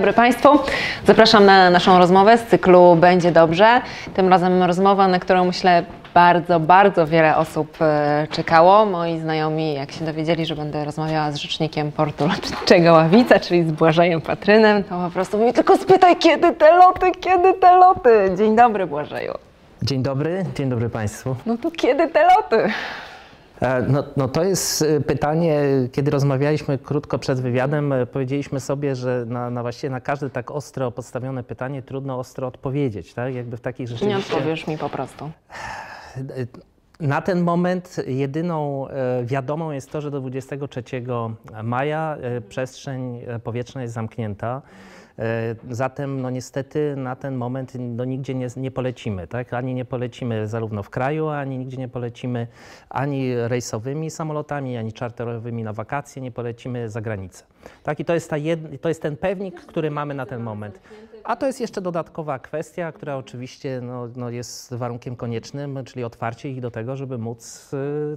dobry Państwu. Zapraszam na naszą rozmowę z cyklu Będzie Dobrze. Tym razem rozmowa, na którą myślę bardzo, bardzo wiele osób e, czekało. Moi znajomi, jak się dowiedzieli, że będę rozmawiała z rzecznikiem portu lotniczego Ławica, czyli z Błażejem Patrynem, to po prostu mówi tylko spytaj, kiedy te loty, kiedy te loty. Dzień dobry Błażeju. Dzień dobry, dzień dobry Państwu. No to kiedy te loty? E, no, no to jest e, pytanie, kiedy rozmawialiśmy krótko przed wywiadem, e, powiedzieliśmy sobie, że na, na właściwie na każde tak ostro postawione pytanie trudno ostro odpowiedzieć, tak? Jakby w takich rzeczywiście... Nie odpowiesz mi po prostu. Na ten moment jedyną wiadomą jest to, że do 23 maja przestrzeń powietrzna jest zamknięta. E, zatem no niestety na ten moment no, nigdzie nie, nie polecimy, tak? Ani nie polecimy zarówno w kraju, ani nigdzie nie polecimy ani rejsowymi samolotami, ani czarterowymi na wakacje, nie polecimy za granicę. Tak? I to jest, ta jed... to jest ten pewnik, który mamy na ten moment. A to jest jeszcze dodatkowa kwestia, która oczywiście no, no jest warunkiem koniecznym, czyli otwarcie ich do tego, żeby móc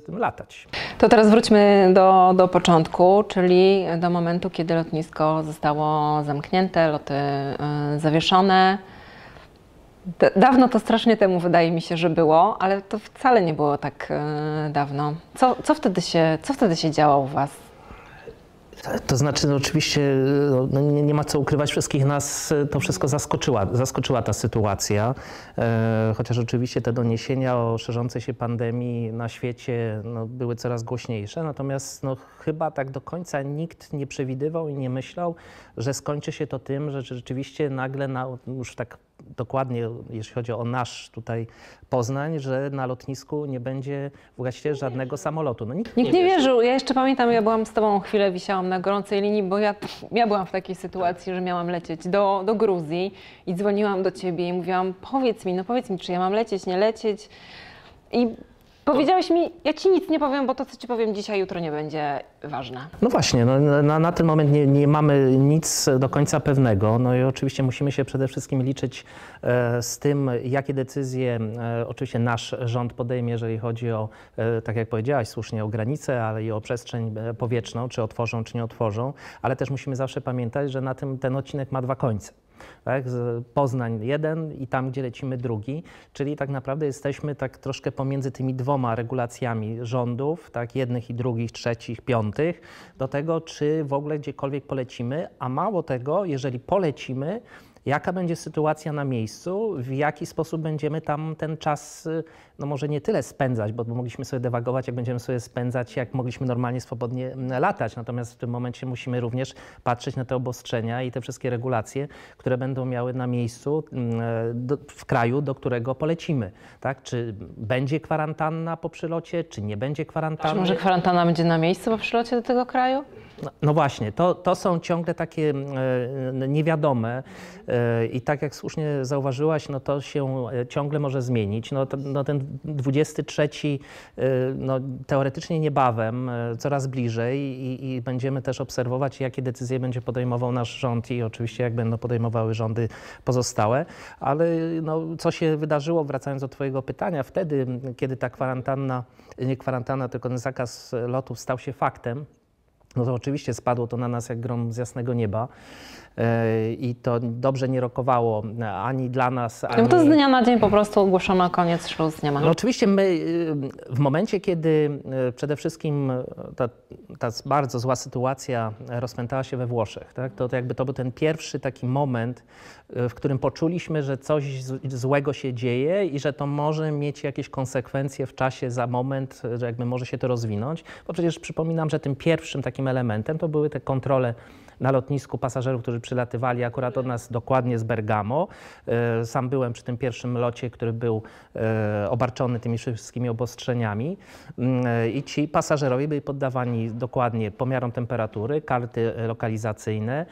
y, latać. To teraz wróćmy do, do początku, czyli do momentu, kiedy lotnisko zostało zamknięte, loty y, zawieszone. D dawno to strasznie temu wydaje mi się, że było, ale to wcale nie było tak y, dawno. Co, co, wtedy się, co wtedy się działo u Was? To znaczy, no oczywiście no, no, nie, nie, ma co ukrywać, wszystkich nas to wszystko zaskoczyła, zaskoczyła ta sytuacja, e, chociaż oczywiście te doniesienia o szerzącej się pandemii na świecie no, były coraz głośniejsze, natomiast no, chyba tak do końca nikt nie przewidywał i nie myślał, że skończy się to tym, że rzeczywiście nagle na, już tak dokładnie, jeśli chodzi o nasz tutaj Poznań, że na lotnisku nie będzie właściwie żadnego samolotu. No, nikt, nikt nie, nie wierzył. Ja jeszcze pamiętam, ja byłam z Tobą chwilę, wisiałam na gorącej linii, bo ja, ja byłam w takiej sytuacji, że miałam lecieć do, do Gruzji i dzwoniłam do Ciebie i mówiłam, powiedz mi, no powiedz mi, czy ja mam lecieć, nie lecieć. I Powiedziałeś mi, ja ci nic nie powiem, bo to, co ci powiem dzisiaj, jutro nie będzie ważne. No właśnie, no, na, na ten moment nie, nie mamy nic do końca pewnego. No i oczywiście musimy się przede wszystkim liczyć e, z tym, jakie decyzje e, oczywiście nasz rząd podejmie, jeżeli chodzi o, e, tak jak powiedziałaś słusznie, o granice, ale i o przestrzeń e, powietrzną, czy otworzą, czy nie otworzą. Ale też musimy zawsze pamiętać, że na tym ten odcinek ma dwa końce tak? Poznań jeden i tam, gdzie lecimy drugi, czyli tak naprawdę jesteśmy tak troszkę pomiędzy tymi dwoma regulacjami rządów, tak? jednych i drugich, trzecich, piątych, do tego, czy w ogóle gdziekolwiek polecimy, a mało tego, jeżeli polecimy, jaka będzie sytuacja na miejscu, w jaki sposób będziemy tam ten czas, no może nie tyle spędzać, bo mogliśmy sobie dewagować, jak będziemy sobie spędzać, jak mogliśmy normalnie, swobodnie latać. Natomiast w tym momencie musimy również patrzeć na te obostrzenia i te wszystkie regulacje, które będą miały na miejscu mm, do, w kraju, do którego polecimy. Tak? Czy będzie kwarantanna po przylocie, czy nie będzie kwarantanny? Czy może kwarantanna będzie na miejscu po przylocie do tego kraju? No, no, właśnie, to, to są ciągle takie e, niewiadome e, i tak jak słusznie zauważyłaś, no to się e, ciągle może zmienić. No, to, no ten 23 no, teoretycznie niebawem, coraz bliżej i, i, będziemy też obserwować, jakie decyzje będzie podejmował nasz rząd i oczywiście jak będą podejmowały rządy pozostałe. Ale no, co się wydarzyło, wracając do Twojego pytania, wtedy, kiedy ta kwarantanna, nie kwarantanna, tylko ten zakaz lotów stał się faktem, no to oczywiście spadło to na nas jak grom z jasnego nieba. I to dobrze nie rokowało ani dla nas, ani... No to z dnia na dzień po prostu ogłoszono koniec, śluz, nie ma. No oczywiście my y, w momencie, kiedy y, przede wszystkim ta, ta bardzo zła sytuacja rozpętała się we Włoszech, tak, to, to jakby to był ten pierwszy taki moment, y, w którym poczuliśmy, że coś złego się dzieje i że to może mieć jakieś konsekwencje w czasie za moment, że jakby może się to rozwinąć. Bo przecież przypominam, że tym pierwszym takim elementem to były te kontrole na lotnisku pasażerów, którzy przylatywali akurat od nas dokładnie z Bergamo. E, sam byłem przy tym pierwszym locie, który był e, obarczony tymi wszystkimi obostrzeniami mm, e, i ci pasażerowie byli poddawani dokładnie pomiarom temperatury, karty lokalizacyjne.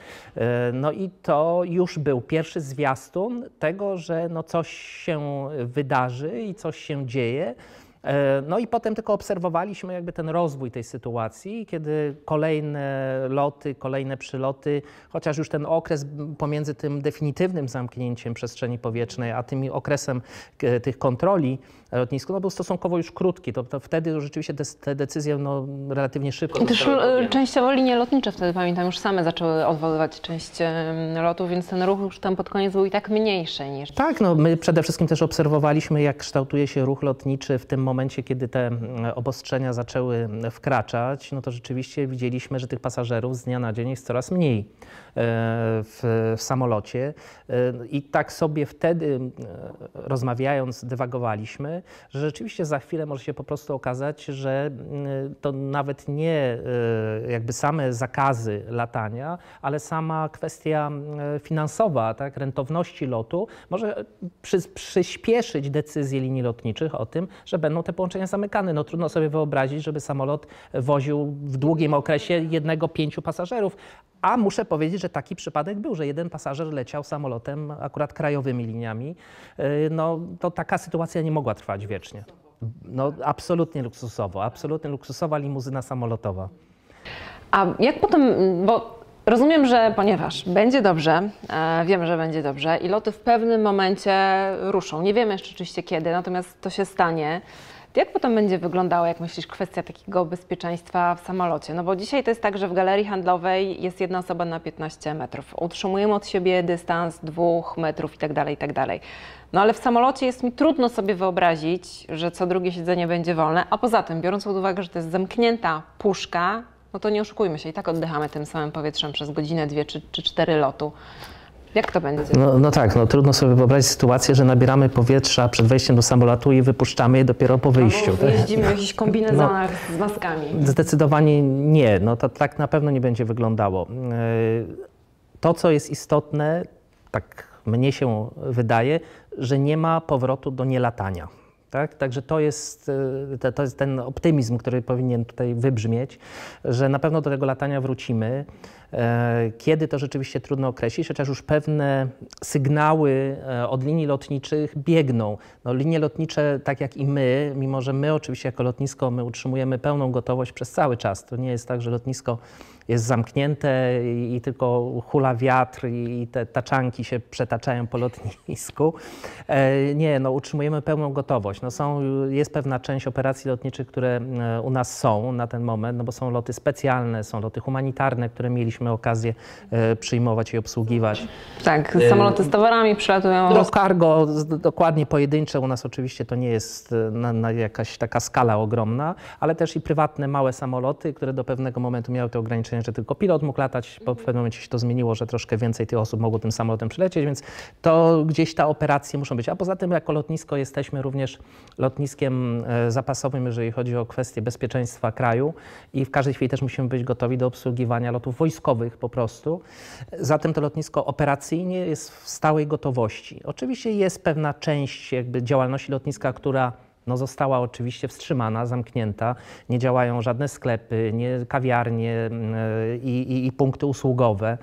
No i to już był pierwszy zwiastun tego, że no coś się wydarzy i coś się dzieje. E, no i potem tylko obserwowaliśmy jakby ten rozwój tej sytuacji, kiedy kolejne loty, kolejne przyloty, chociaż już ten okres pomiędzy tym definitywnym zamknięciem przestrzeni powietrznej, a tym okresem e, tych kontroli lotnisku, no był stosunkowo już krótki, to, to wtedy rzeczywiście te, te decyzje no, relatywnie szybko I też e, częściowo linie lotnicze wtedy pamiętam już same zaczęły odwoływać część em, lotów, więc ten ruch już tam pod koniec był i tak mniejszy niż Tak, no my przede wszystkim też obserwowaliśmy, jak kształtuje się ruch lotniczy w tym momencie, kiedy te obostrzenia zaczęły wkraczać, no to rzeczywiście widzieliśmy, że tych pasażerów z dnia na dzień jest coraz mniej. e, w, w samolocie. E, I tak sobie wtedy e, rozmawiając, dywagowaliśmy, że rzeczywiście za chwilę może się po prostu okazać, że to nawet nie e, jakby same zakazy latania, ale sama kwestia finansowa, tak, rentowności lotu może przy, przyspieszyć decyzje linii lotniczych o tym, że będą te połączenia zamykane. No trudno sobie wyobrazić, żeby samolot woził w długim okresie jednego, pięciu pasażerów. A muszę powiedzieć, że taki przypadek był, że jeden pasażer leciał samolotem akurat krajowymi liniami. Yy, No to taka sytuacja nie mogła trwać wiecznie. No absolutnie luksusowo, absolutnie luksusowa limuzyna samolotowa. A jak potem, bo rozumiem, że ponieważ będzie dobrze, e, wiemy, że będzie dobrze i loty w pewnym momencie ruszą. Nie wiemy jeszcze oczywiście kiedy, natomiast to się stanie. To Jak potem będzie wyglądała, jak myślisz, kwestia takiego bezpieczeństwa w samolocie? No bo dzisiaj to jest tak, że w galerii handlowej jest jedna osoba na 15 metrów. Utrzymujemy od siebie dystans dwóch metrów i tak dalej, i tak. No ale w samolocie jest mi trudno sobie wyobrazić, że co drugie siedzenie będzie wolne, a poza tym, biorąc pod uwagę, że to jest zamknięta puszka, no to nie oszukujmy się, i tak oddychamy tym samym powietrzem przez godzinę, dwie czy, czy cztery lotu. Jak to będzie? No, no tak, no trudno sobie wyobrazić sytuację, że nabieramy powietrza przed wejściem do samolotu i wypuszczamy je dopiero po wyjściu. Albo jeździmy w jakichś kombinezonach z maskami. Zdecydowanie nie, no to tak na pewno nie będzie wyglądało. Yy, To, co jest istotne, tak mnie się wydaje, że nie ma powrotu do nielatania. Tak? Także to jest, to, to jest ten optymizm, który powinien tutaj wybrzmieć, że na pewno do tego latania wrócimy. E, Kiedy to rzeczywiście trudno określić, chociaż już pewne sygnały e, od linii lotniczych biegną. No, linie lotnicze, tak jak i my, mimo że my oczywiście jako lotnisko my utrzymujemy pełną gotowość przez cały czas. To nie jest tak, że lotnisko jest zamknięte i, tylko hula wiatr i te taczanki się przetaczają po lotnisku. E, nie, no utrzymujemy pełną gotowość. No są, jest pewna część operacji lotniczych, które e, u nas są na ten moment, no bo są loty specjalne, są loty humanitarne, które mieliśmy okazję e, przyjmować i obsługiwać. Tak, samoloty z towarami przylatują. No, cargo dokładnie pojedyncze u nas oczywiście to nie jest na, na jakaś taka skala ogromna, ale też i prywatne małe samoloty, które do pewnego momentu miały te ograniczenia, że tylko pilot mógł latać. Po pewnym momencie się to zmieniło, że troszkę więcej tych osób mogło tym samolotem przylecieć, więc to gdzieś ta operacje muszą być. A poza tym jako lotnisko jesteśmy również lotniskiem e, zapasowym, jeżeli chodzi o kwestie bezpieczeństwa kraju i w każdej chwili też musimy być gotowi do obsługiwania lotów wojskowych po prostu. Zatem to lotnisko operacyjnie jest w stałej gotowości. Oczywiście jest pewna część jakby działalności lotniska, która no została oczywiście wstrzymana, zamknięta. Nie działają żadne sklepy, nie kawiarnie mm, i, i, i punkty usługowe,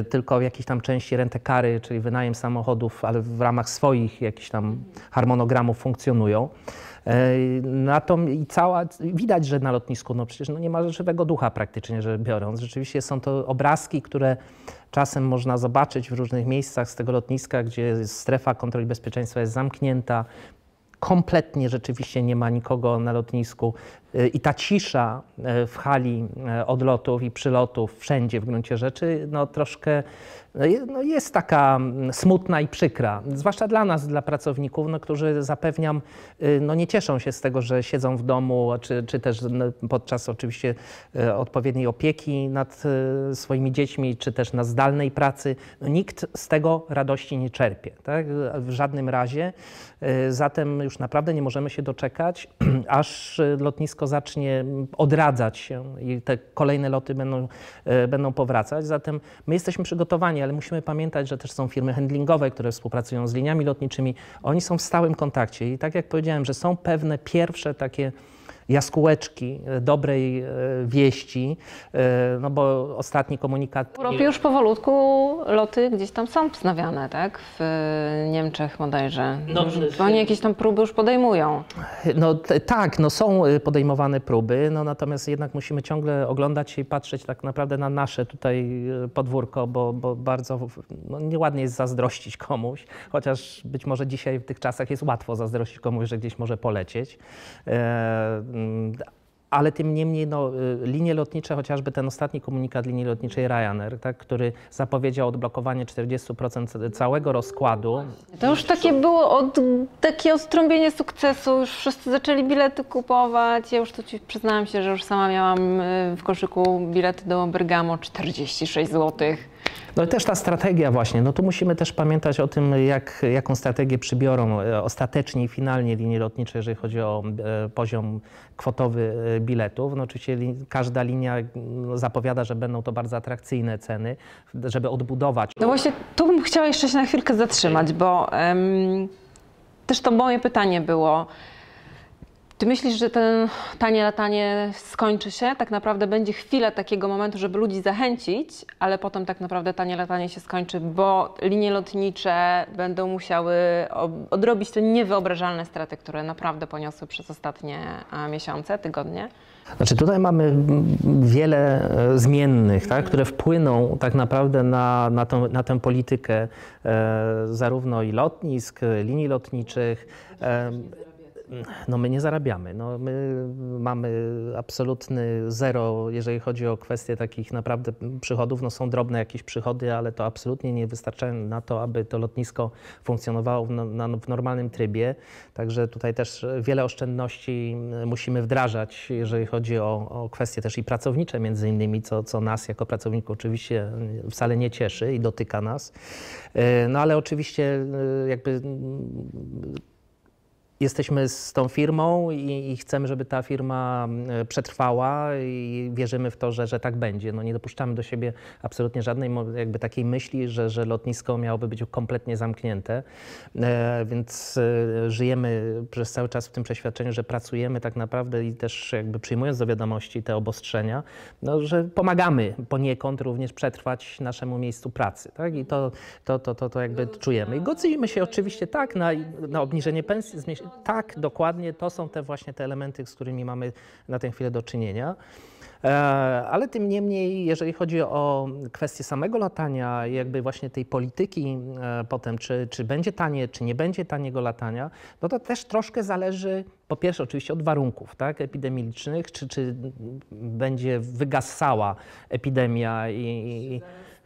y, tylko w jakiejś tam części rentekary, czyli wynajem samochodów, ale w ramach swoich jakichś tam harmonogramów funkcjonują. E, Na to i cała, widać, że na lotnisku no przecież no nie ma żywego ducha praktycznie rzecz biorąc. Rzeczywiście są to obrazki, które czasem można zobaczyć w różnych miejscach z tego lotniska, gdzie strefa kontroli bezpieczeństwa jest zamknięta. Kompletnie rzeczywiście nie ma nikogo na lotnisku i ta cisza y, w hali y, odlotów i przylotów wszędzie w gruncie rzeczy no troszkę no no jest taka mm, smutna i przykra, zwłaszcza dla nas, dla pracowników, no, którzy zapewniam, y, no nie cieszą się z tego, że siedzą w domu, czy, czy też podczas oczywiście y, odpowiedniej opieki nad swoimi dziećmi, czy też na zdalnej pracy. No, nikt z tego radości nie czerpie, tak? w żadnym razie. Zatem już naprawdę nie możemy się doczekać, aż y, lotnisko zacznie odradzać się i te kolejne loty będą, y, będą powracać. Zatem my jesteśmy przygotowani, ale musimy pamiętać, że też są firmy handlingowe, które współpracują z liniami lotniczymi. Oni są w stałym kontakcie i tak jak powiedziałem, że są pewne pierwsze takie jaskółeczki e, dobrej e, wieści, e, no bo ostatni komunikat... W Europie już powolutku loty gdzieś tam są wznawiane, tak? W Niemczech bodajże. No, Oni jakieś tam próby już podejmują. No t- tak, no są y, podejmowane próby, no natomiast jednak musimy ciągle oglądać się i patrzeć tak naprawdę na nasze tutaj y, podwórko, bo, bo bardzo no, nieładnie jest zazdrościć komuś, chociaż być może dzisiaj w tych czasach jest łatwo zazdrościć komuś, że gdzieś może polecieć. E, ale tym niemniej no, y, linie lotnicze, chociażby ten ostatni komunikat linii lotniczej Ryanair, tak, który zapowiedział odblokowanie 40% całego rozkładu, To już takie było od, takie odtrąbienie sukcesu, już wszyscy zaczęli bilety kupować. Ja już to ci przyznałam się, że już sama miałam y, w koszyku bilety do Bergamo 46 zł. No i też ta strategia właśnie, no tu musimy też pamiętać o tym, jak, jaką strategię przybiorą e, ostatecznie i finalnie linie lotnicze, jeżeli chodzi o e, poziom kwotowy e, biletów. No oczywiście każda linia no, zapowiada, że będą to bardzo atrakcyjne ceny, żeby odbudować. No właśnie, tu bym chciała jeszcze się na chwilkę zatrzymać, bo em, też to moje pytanie było. Ty myślisz, że ten tanie latanie skończy się? Tak naprawdę będzie chwila takiego momentu, żeby ludzi zachęcić, ale potem tak naprawdę tanie latanie się skończy, bo linie lotnicze będą musiały ob- odrobić te niewyobrażalne straty, które naprawdę poniosły przez ostatnie a, miesiące, tygodnie. Znaczy tutaj mamy wiele e, zmiennych, tak, które wpłyną tak naprawdę na, na, tą, na tę politykę e, zarówno i lotnisk, e, linii lotniczych. E, no my nie zarabiamy. No my mamy absolutny zero, jeżeli chodzi o kwestie takich naprawdę przychodów. No są drobne jakieś przychody, ale to absolutnie nie wystarczają na to, aby to lotnisko funkcjonowało w, no, na, w normalnym trybie. Także tutaj też wiele oszczędności musimy wdrażać, jeżeli chodzi o, o kwestie też i pracownicze między innymi, co, co nas jako pracowników oczywiście wcale nie cieszy i dotyka nas. E, No ale oczywiście e, jakby jesteśmy z tą firmą i, i chcemy, żeby ta firma e, przetrwała i wierzymy w to, że, że tak będzie. No nie dopuszczamy do siebie absolutnie żadnej jakby takiej myśli, że, że lotnisko miałoby być kompletnie zamknięte, e, więc e, żyjemy przez cały czas w tym przeświadczeniu, że pracujemy tak naprawdę i też jakby przyjmując do wiadomości te obostrzenia, no, że pomagamy poniekąd również przetrwać naszemu miejscu pracy. Tak? I to, to, to, to, to jakby czujemy. I godzimy się oczywiście tak na, na obniżenie pensji, tak, dokładnie, to są te właśnie te elementy, z którymi mamy na tę chwilę do czynienia. E, Ale tym niemniej, jeżeli chodzi o kwestię samego latania, jakby właśnie tej polityki e, potem, czy, czy będzie tanie, czy nie będzie taniego latania, no to też troszkę zależy, po pierwsze oczywiście od warunków tak, epidemicznych, czy, czy będzie wygasała epidemia i, i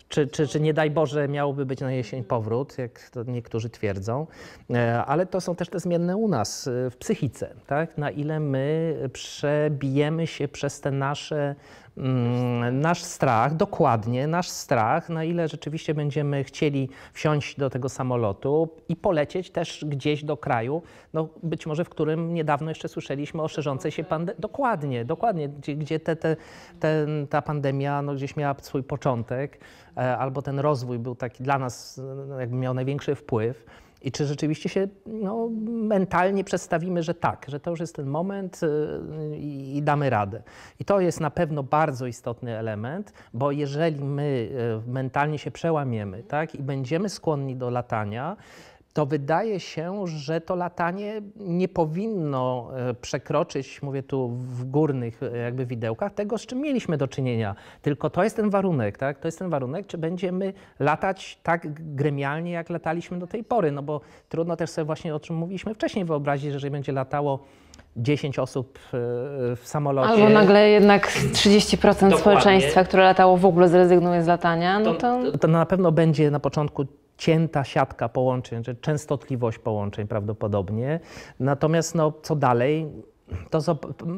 czy, czy, czy nie daj Boże miałoby być na jesień powrót, jak to niektórzy twierdzą, E, ale to są też te zmienne u nas e, w psychice, tak? na ile my przebijemy się przez te nasze, nasz strach, dokładnie nasz strach, na ile rzeczywiście będziemy chcieli wsiąść do tego samolotu i polecieć też gdzieś do kraju, no być może w którym niedawno jeszcze słyszeliśmy o szerzącej się pandemii. Dokładnie, dokładnie, gdzie, gdzie te, te, ta pandemia no, gdzieś miała swój początek, e, albo ten rozwój był taki dla nas, no, jakby miał największy wpływ. I czy rzeczywiście się no, mentalnie przedstawimy, że tak, że to już jest ten moment y, i, i damy radę. I to jest na pewno bardzo istotny element, bo jeżeli my y, mentalnie się przełamiemy tak, i będziemy skłonni do latania, to wydaje się, że to latanie nie powinno e, przekroczyć, mówię tu w górnych e, jakby widełkach, tego, z czym mieliśmy do czynienia. Tylko to jest ten warunek, tak? To jest ten warunek, czy będziemy latać tak gremialnie, jak lataliśmy do tej pory, no bo trudno też sobie właśnie, o czym mówiliśmy wcześniej, wyobrazić, że jeżeli będzie latało 10 osób e, w samolocie. Albo nagle jednak 30% społeczeństwa, które latało, w ogóle zrezygnuje z latania, no to... to, to na pewno będzie na początku cięta siatka połączeń, czy częstotliwość połączeń prawdopodobnie. Natomiast no, co dalej? To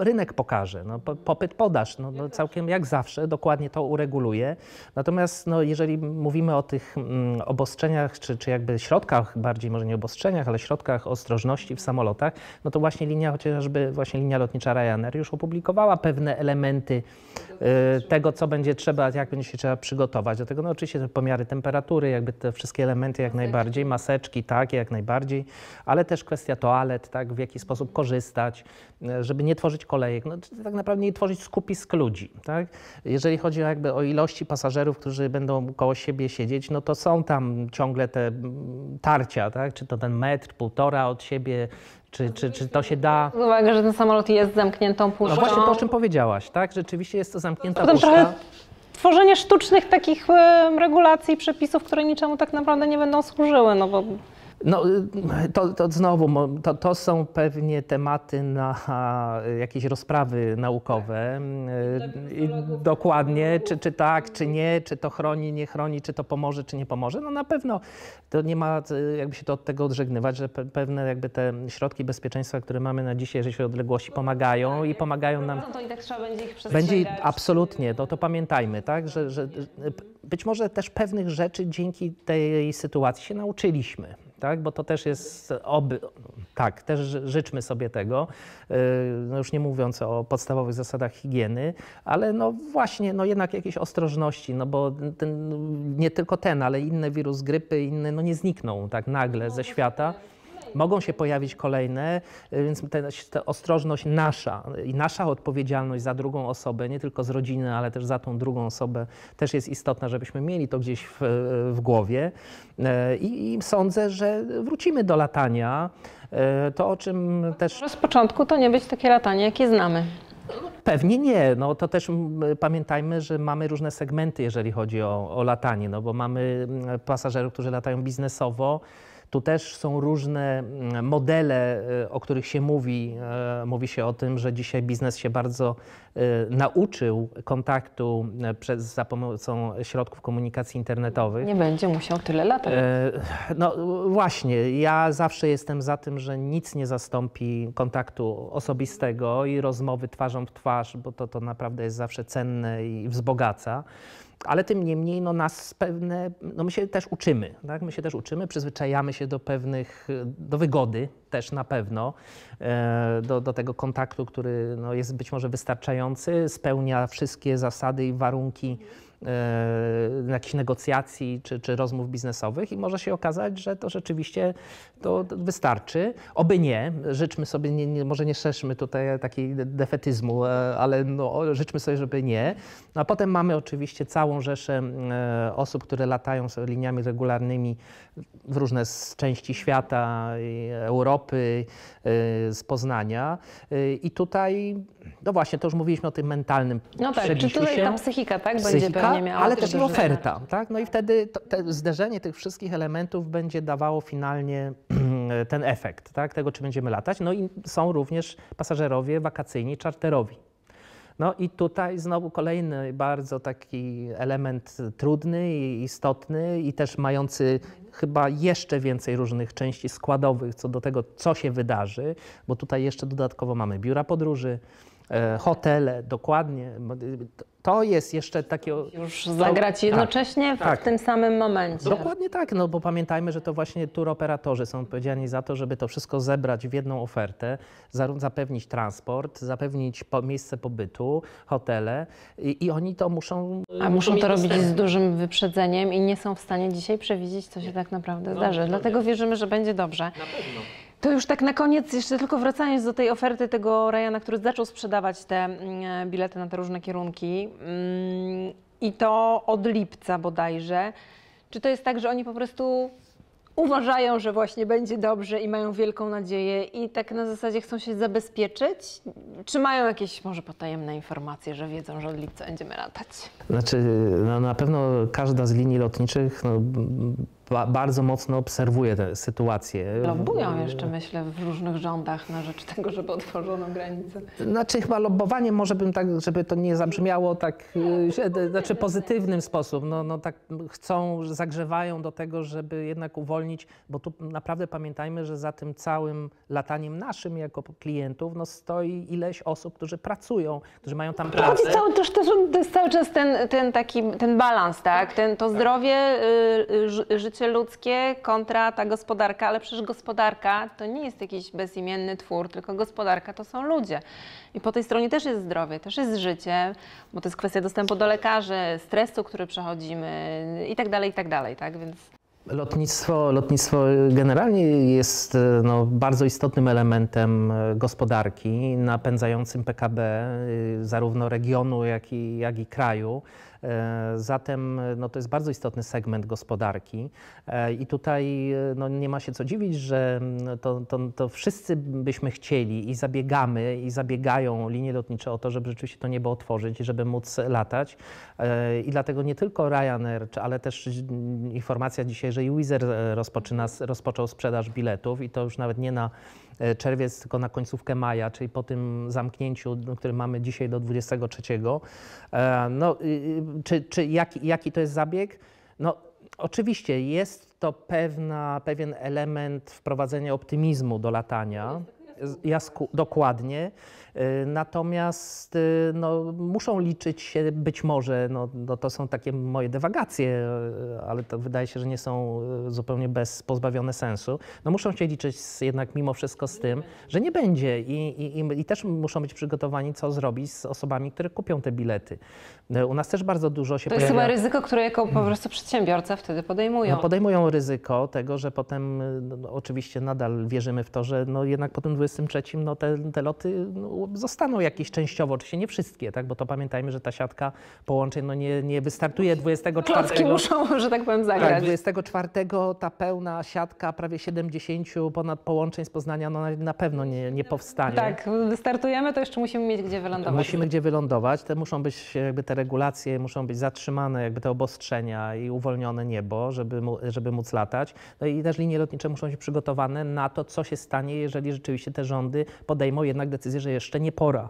rynek pokaże, no, po- popyt, podaż, no, no, całkiem jak zawsze, dokładnie to ureguluje. Natomiast no, jeżeli mówimy o tych mm, obostrzeniach, czy, czy jakby środkach, bardziej może nie obostrzeniach, ale środkach ostrożności w samolotach, no to właśnie linia, chociażby właśnie linia lotnicza Ryanair już opublikowała pewne elementy y, tego, co będzie trzeba, jak będzie się trzeba przygotować do tego. No oczywiście te pomiary temperatury, jakby te wszystkie elementy jak najbardziej, maseczki, tak, jak najbardziej, ale też kwestia toalet, tak, w jaki sposób korzystać. E, żeby nie tworzyć kolejek, no, tak naprawdę nie tworzyć skupisk ludzi. Tak? Jeżeli chodzi jakby o ilości pasażerów, którzy będą koło siebie siedzieć, no to są tam ciągle te mm, tarcia, tak? czy to ten metr, półtora od siebie, czy, czy, czy to się da. Uwaga, że ten samolot jest z zamkniętą puszką. No właśnie to, o czym powiedziałaś, tak? Rzeczywiście jest to zamknięta Potem puszka. trochę tworzenie sztucznych takich regulacji, przepisów, które niczemu tak naprawdę nie będą służyły, no bo No, y, to, to znowu, to, to są pewnie tematy na y, jakieś rozprawy naukowe. I dokładnie, czy, czy tak, czy nie, czy to chroni, nie chroni, czy to pomoże, czy nie pomoże. No na pewno to nie ma jakby się to od tego odżegnywać, że pe- pewne jakby te środki bezpieczeństwa, które mamy na dzisiejszej odległości pomagają i pomagają nam to i tak trzeba będzie ich będzie absolutnie, no to pamiętajmy, tak, że, że że być może też pewnych rzeczy dzięki tej sytuacji się nauczyliśmy, tak, bo to też jest oby, tak, też ży- życzmy sobie tego, yy, no już nie mówiąc o podstawowych zasadach higieny, ale no właśnie, no jednak jakiejś ostrożności, no bo ten, nie tylko ten, ale inne wirus grypy, inne, no nie znikną tak nagle ze świata. Mogą się pojawić kolejne, y, więc ta ostrożność nasza i nasza odpowiedzialność za drugą osobę, nie tylko z rodziny, ale też za tą drugą osobę, też jest istotna, żebyśmy mieli to gdzieś w, w głowie. E, I, I sądzę, że wrócimy do latania. E, To, o czym też Może z początku to nie być takie latanie, jakie znamy. Pewnie nie. No to też pamiętajmy, że mamy różne segmenty, jeżeli chodzi o, o latanie, no bo mamy pasażerów, którzy latają biznesowo. Tu też są różne mm, modele, e, o których się mówi. E, Mówi się o tym, że dzisiaj biznes się bardzo e, nauczył kontaktu przez, za pomocą środków komunikacji internetowych. Nie będzie musiał tyle latać. No właśnie, ja zawsze jestem za tym, że nic nie zastąpi kontaktu osobistego i rozmowy twarzą w twarz, bo to, to naprawdę jest zawsze cenne i wzbogaca. Ale tym niemniej no nas pewne, no my się też uczymy, tak? my się też uczymy, przyzwyczajamy się do pewnych, do wygody też na pewno, e, do, do tego kontaktu, który no jest być może wystarczający, spełnia wszystkie zasady i warunki e, jakichś negocjacji czy, czy rozmów biznesowych i może się okazać, że to rzeczywiście to wystarczy. Oby nie, życzmy sobie, nie, nie, może nie szerzmy tutaj takiego defetyzmu, e, ale no, życzmy sobie, żeby nie. No, a potem mamy oczywiście całą rzeszę e, osób, które latają z liniami regularnymi w różne z części świata, Europy, e, z Poznania. I tutaj, no właśnie, to już mówiliśmy o tym mentalnym No tak, czy tutaj ta psychika, tak, będzie pewnie miała ale też i oferta. Tak? No i wtedy to, te zderzenie tych wszystkich elementów będzie dawało finalnie ten efekt tak? tego, czy będziemy latać. No i są również pasażerowie wakacyjni, czarterowi. No i tutaj znowu kolejny bardzo taki element trudny i istotny i też mający chyba jeszcze więcej różnych części składowych co do tego, co się wydarzy, bo tutaj jeszcze dodatkowo mamy biura podróży, hotele, dokładnie. To jest jeszcze takie... Już zagrać jednocześnie w tak. tym samym momencie. Dokładnie tak, no bo pamiętajmy, że to właśnie turoperatorzy są odpowiedzialni za to, żeby to wszystko zebrać w jedną ofertę, zapewnić transport, zapewnić po, miejsce pobytu, hotele i, i oni to muszą... A muszą to robić z dużym wyprzedzeniem i nie są w stanie dzisiaj przewidzieć, co się tak naprawdę zdarzy. Dlatego wierzymy, że będzie dobrze. To już tak na koniec, jeszcze tylko wracając do tej oferty tego Ryana, który zaczął sprzedawać te mm, bilety na te różne kierunki mm, i to od lipca bodajże. Czy to jest tak, że oni po prostu uważają, że właśnie będzie dobrze i mają wielką nadzieję i tak na zasadzie chcą się zabezpieczyć? Czy mają jakieś może potajemne informacje, że wiedzą, że od lipca będziemy latać? Znaczy, no na pewno każda z linii lotniczych no, ba, bardzo mocno obserwuje tę sytuację. Lobbują jeszcze, myślę, w różnych rządach na rzecz tego, żeby otworzono granicę. Znaczy chyba lobbowanie może bym tak, żeby to nie zabrzmiało tak, d- znaczy pozytywnym sposób. No, no tak chcą, zagrzewają do tego, żeby jednak uwolnić, bo tu naprawdę pamiętajmy, że za tym całym lataniem naszym jako klientów no stoi ileś osób, którzy pracują, którzy mają tam pracę. cały, to, to, to jest cały czas ten, ten taki ten balans, tak? Ten, to zdrowie, y, y, ży- ludzkie kontra ta gospodarka, ale przecież gospodarka to nie jest jakiś bezimienny twór, tylko gospodarka to są ludzie. I po tej stronie też jest zdrowie, też jest życie, bo to jest kwestia dostępu do lekarzy, stresu, który przechodzimy i tak dalej, i tak dalej, tak? Więc Lotnictwo, lotnictwo generalnie jest e, no, bardzo istotnym elementem e, gospodarki, napędzającym PKB e, zarówno regionu, jak i, jak i kraju. Zatem no, to jest bardzo istotny segment gospodarki i tutaj no, nie ma się co dziwić, że mm, to, to, to wszyscy byśmy chcieli i zabiegamy i zabiegają linie lotnicze o to, żeby rzeczywiście to niebo otworzyć i żeby móc latać. I dlatego nie tylko Ryanair, ale też mm, informacja dzisiaj, że i Wizer e, rozpoczął sprzedaż biletów i to już nawet nie na e, czerwiec, tylko na końcówkę maja, czyli po tym zamknięciu, który mamy dzisiaj do 23. E, no, czy, czy jaki, jaki to jest zabieg? No, oczywiście jest to pewna, pewien element wprowadzenia optymizmu do latania. Jasku, dokładnie. Y, natomiast y, no, muszą liczyć się być może, no, no, to są takie moje dewagacje, y, ale to wydaje się, że nie są zupełnie bez, pozbawione sensu. No, muszą się liczyć z, jednak mimo wszystko z tym, że nie będzie I, i, i też muszą być przygotowani, co zrobić z osobami, które kupią te bilety. U nas też bardzo dużo się To jest chyba ryzyko, które jako po prostu przedsiębiorca wtedy podejmują. No, podejmują ryzyko tego, że potem no, oczywiście nadal wierzymy w to, że no, jednak po tym 23 no, te, te loty no, zostaną jakieś częściowo, oczywiście nie wszystkie, tak? bo to pamiętajmy, że ta siatka połączeń no nie, nie wystartuje 24. Klocki muszą, że tak powiem, zagrać. Tak, 24 ta pełna siatka, prawie 70 ponad połączeń z Poznania no, na pewno nie, nie powstanie. Tak, wystartujemy, to jeszcze musimy mieć gdzie wylądować. Musimy gdzie wylądować, te muszą być jakby te regulacje, muszą być zatrzymane jakby te obostrzenia i uwolnione niebo, żeby, żeby móc latać. No i też linie lotnicze muszą być przygotowane na to, co się stanie, jeżeli rzeczywiście te rządy podejmą jednak decyzję, że jeszcze nie pora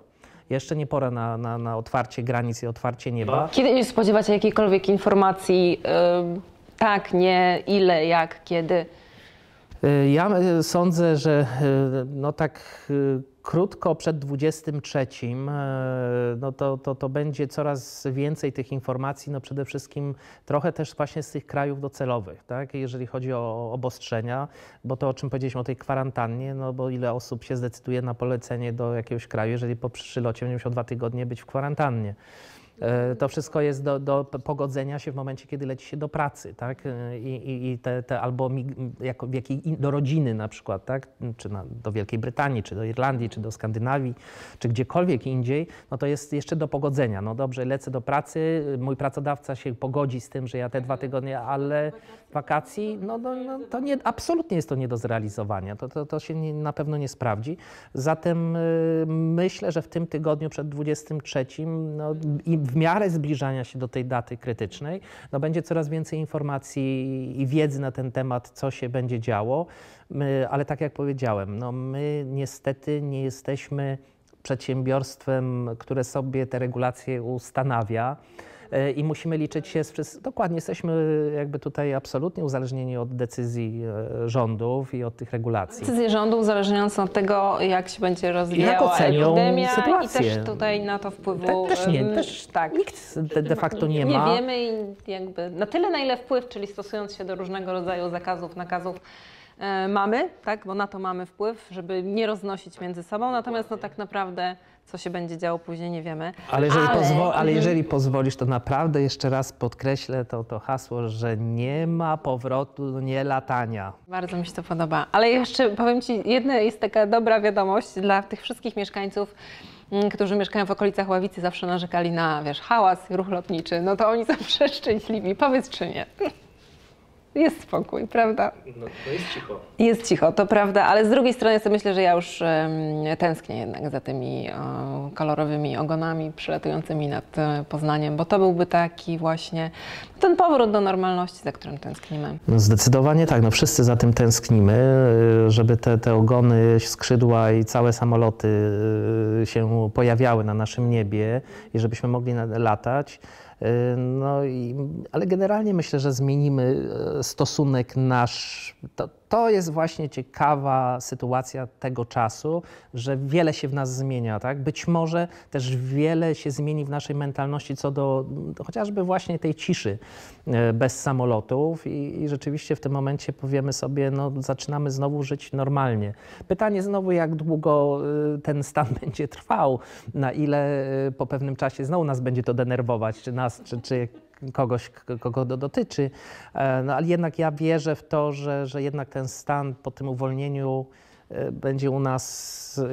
jeszcze nie pora na, na, na, otwarcie granic i otwarcie nieba. Kiedy spodziewacie jakiejkolwiek informacji, yy, tak, nie, ile, jak, kiedy? Y, ja y, sądzę, że y, no tak krótko przed 23, no to, to, to będzie coraz więcej tych informacji, no przede wszystkim trochę też właśnie z tych krajów docelowych, tak? jeżeli chodzi o obostrzenia, bo to o czym powiedzieliśmy o tej kwarantannie, no bo ile osób się zdecyduje na polecenie do jakiegoś kraju, jeżeli po przylocie będzie musiał dwa tygodnie być w kwarantannie. E, to wszystko jest do, do pogodzenia się w momencie, kiedy leci się do pracy, tak? E, I, i, i te, te, albo jako, do rodziny na przykład, tak? Czy na, do Wielkiej Brytanii, czy do Irlandii, czy do Skandynawii, czy gdziekolwiek indziej, no to jest jeszcze do pogodzenia. No dobrze, lecę do pracy, mój pracodawca się pogodzi z tym, że ja te dwa tygodnie, ale wakacji, no, no, no to nie, absolutnie jest to nie do zrealizowania. To, to, to się nie, na pewno nie sprawdzi. Zatem y, myślę, że w tym tygodniu przed 23 no, i w miarę zbliżania się do tej daty krytycznej, no będzie coraz więcej informacji i wiedzy na ten temat, co się będzie działo, my, ale tak jak powiedziałem, no my niestety nie jesteśmy przedsiębiorstwem, które sobie te regulacje ustanawia. I musimy liczyć się z wszystkim. Dokładnie, jesteśmy jakby tutaj absolutnie uzależnieni od decyzji e, rządów i od tych regulacji. Decyzje rządu uzależniające od tego, jak się będzie rozwijała epidemia sytuację. i też tutaj na to wpływu... Te, też nie, też tak. nikt de, de facto nie, nie ma. Nie wiemy jakby na tyle, na ile wpływ, czyli stosując się do różnego rodzaju zakazów, nakazów, mamy, tak, bo na to mamy wpływ, żeby nie roznosić między sobą, natomiast no tak naprawdę co się będzie działo później, nie wiemy. Ale jeżeli, ale... Pozwo- ale mhm. jeżeli pozwolisz, to naprawdę jeszcze raz podkreślę to, to hasło, że nie ma powrotu do nie latania. Bardzo mi się to podoba. Ale jeszcze powiem Ci, jedna jest taka dobra wiadomość dla tych wszystkich mieszkańców, mm, którzy mieszkają w okolicach Ławicy, zawsze narzekali na, wiesz, hałas, ruch lotniczy, no to oni są szczęśliwi. Powiedz czy nie. Jest spokój, prawda? No to jest cicho. Jest cicho, to prawda, ale z drugiej strony sobie myślę, że ja już um, tęsknię jednak za tymi um, kolorowymi ogonami przylatującymi nad e, Poznaniem, bo to byłby taki właśnie ten powrót do normalności, za którym tęsknimy. No zdecydowanie tak, no wszyscy za tym tęsknimy, e, żeby te, te ogony, skrzydła i całe samoloty e, się pojawiały na naszym niebie i żebyśmy mogli latać. No i, ale generalnie myślę, że zmienimy e, stosunek nasz. To, to jest właśnie ciekawa sytuacja tego czasu, że wiele się w nas zmienia, tak? Być może też wiele się zmieni w naszej mentalności co do, chociażby właśnie tej ciszy e, bez samolotów i, i, rzeczywiście w tym momencie powiemy sobie, no zaczynamy znowu żyć normalnie. Pytanie znowu, jak długo e, ten stan będzie trwał, na ile po pewnym czasie znowu nas będzie to denerwować, czy nas, czy, czy kogoś, kogo to dotyczy. E, No, ale jednak ja wierzę w to, że, że jednak ten stan po tym uwolnieniu e, będzie u nas e,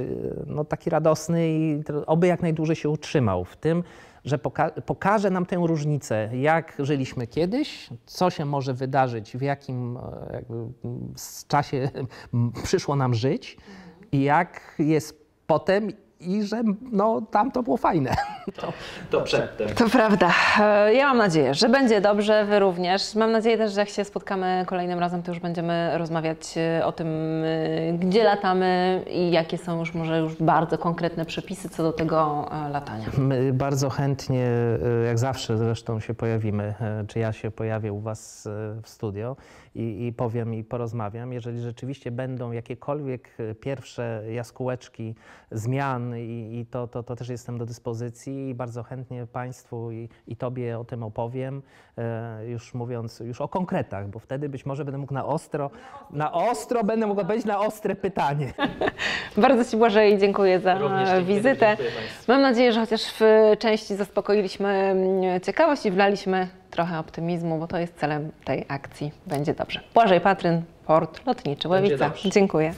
no, taki radosny i oby jak najdłużej się utrzymał w tym, że poka- pokaże nam tę różnicę, jak żyliśmy kiedyś, co się może wydarzyć, w jakim jakby, czasie przyszło nam żyć i jak jest potem i że no, tam to było fajne. To, to przedtem. To prawda. E, Ja mam nadzieję, że będzie dobrze, Wy również. Mam nadzieję też, że jak się spotkamy kolejnym razem, to już będziemy rozmawiać e, o tym, e, gdzie latamy i jakie są już może już bardzo konkretne przepisy co do tego latania. My bardzo chętnie, jak zawsze zresztą się pojawimy, czy ja się pojawię u Was w studio i, i powiem i porozmawiam. Jeżeli rzeczywiście będą jakiekolwiek e, pierwsze jaskółeczki zmian i, i to, to, to też jestem do dyspozycji i bardzo chętnie Państwu i, i Tobie o tym opowiem, e, już mówiąc już o konkretach, bo wtedy być może będę mógł na ostro, na ostro będę mógł odpowiedzieć na ostre pytanie. Bardzo Ci Błażej dziękuję za wizytę. dziękuję. Mam nadzieję, że chociaż w części zaspokoiliśmy mm, ciekawość i wlaliśmy trochę optymizmu, bo to jest celem tej akcji. Będzie dobrze. Błażej Patryn, Port Lotniczy Ławica. Dziękuję.